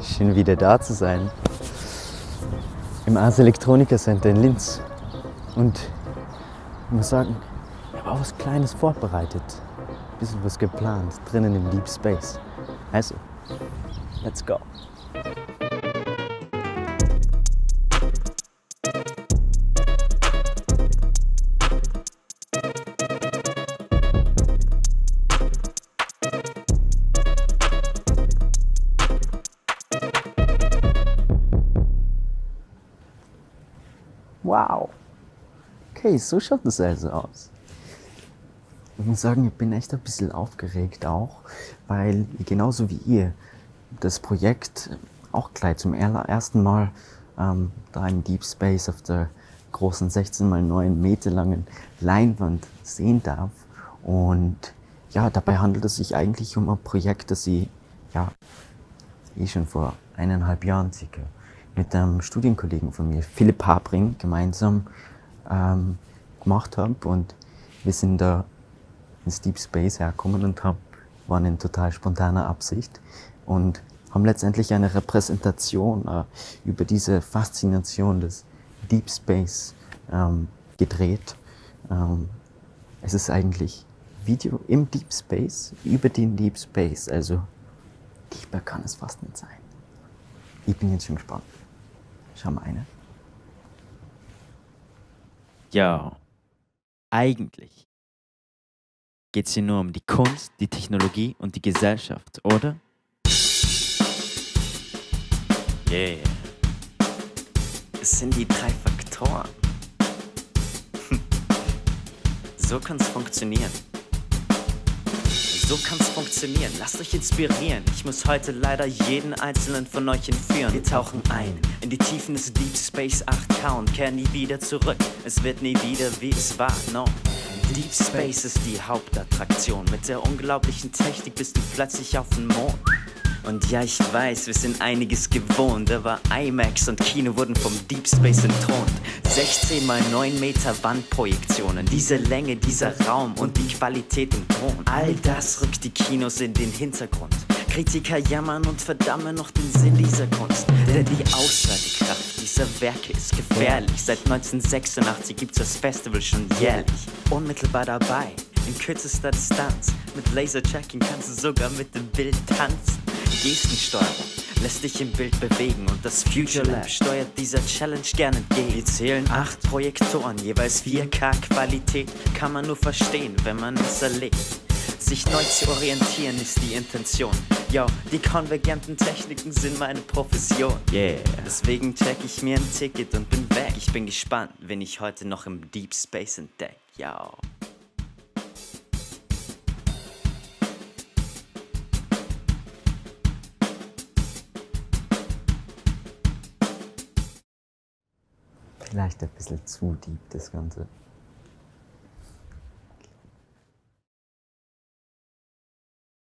Schön wieder da zu sein. Im Ars Electronica Center in Linz. Und ich muss sagen, ich habe auch was Kleines vorbereitet. Ein bisschen was geplant, drinnen im Deep Space. Also, let's go. Wow. Okay, so schaut das also aus. Ich muss sagen, ich bin echt ein bisschen aufgeregt auch, weil genauso wie ihr das Projekt auch gleich zum ersten Mal ähm, da im Deep Space auf der großen 16 mal 9 Meter langen Leinwand sehen darf. Und ja, dabei handelt es sich eigentlich um ein Projekt, das ich ja eh schon vor eineinhalb Jahren circa mit einem Studienkollegen von mir, Philipp Habring, gemeinsam ähm, gemacht habe. Und wir sind da ins Deep Space hergekommen und hab, waren in total spontaner Absicht und haben letztendlich eine Repräsentation äh, über diese Faszination des Deep Space ähm, gedreht. Ähm, es ist eigentlich Video im Deep Space über den Deep Space. Also tiefer kann es fast nicht sein. Ich bin jetzt schon gespannt. Schau mal eine. Ja, eigentlich geht es hier nur um die Kunst, die Technologie und die Gesellschaft, oder? Yeah. Es sind die drei Faktoren. So kann es funktionieren. So kann's funktionieren. Lasst euch inspirieren. Ich muss heute leider jeden einzelnen von euch entführen. Wir tauchen ein in die Tiefen des Deep Space 8K und kehren nie wieder zurück. Es wird nie wieder wie es war, no. Deep Space ist die Hauptattraktion. Mit der unglaublichen Technik bist du plötzlich auf dem Mond. Und ja, ich weiß, wir sind einiges gewohnt, aber IMAX und Kino wurden vom Deep Space entthront. 16 mal 9 Meter Wandprojektionen, diese Länge, dieser Raum und die Qualität im Ton. All das rückt die Kinos in den Hintergrund. Kritiker jammern und verdammen noch den Sinn dieser Kunst. Denn die Aussagekraft dieser Werke ist gefährlich. Seit 1986 gibt's das Festival schon jährlich. Unmittelbar dabei, in kürzester Distanz. Mit Lasertracking kannst du sogar mit dem Bild tanzen. Gestensteuerung lässt dich im Bild bewegen und das Future Lab steuert dieser Challenge gerne entgegen. Wir zählen acht Projektoren, jeweils 4K-Qualität, kann man nur verstehen, wenn man es erlebt. Sich neu zu orientieren ist die Intention. Yo, die konvergenten Techniken sind meine Profession. Yeah. Deswegen check ich mir ein Ticket und bin weg. Ich bin gespannt, wen ich heute noch im Deep Space entdeck. Yo. Vielleicht ein bisschen zu deep, das Ganze.